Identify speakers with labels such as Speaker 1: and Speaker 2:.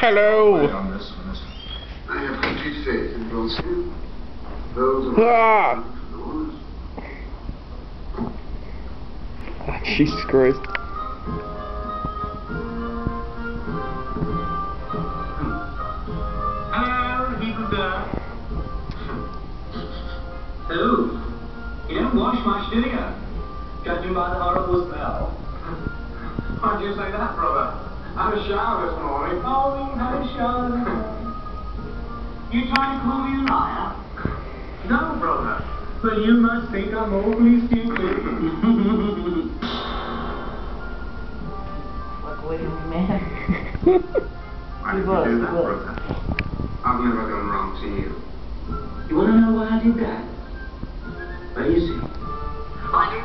Speaker 1: Hello.
Speaker 2: On this one, this one.
Speaker 3: I have complete faith in your skill. Those are
Speaker 1: Ah.
Speaker 3: yours.
Speaker 1: Jesus Christ.
Speaker 4: Hello, people there. Oh, you don't wash much, do you? Judging by the horrible smell. Why'd you say that, brother? I had a shower this morning. Oh, you had a shower this morning. You trying to call me a liar? No, brother. But you must think I'm awfully stupid.
Speaker 5: Like, wait a minute.
Speaker 3: Why
Speaker 5: He
Speaker 3: did
Speaker 5: was,
Speaker 3: you do that, brother? I've never done wrong to you.
Speaker 4: You want to know why I did that? Well, you see. I did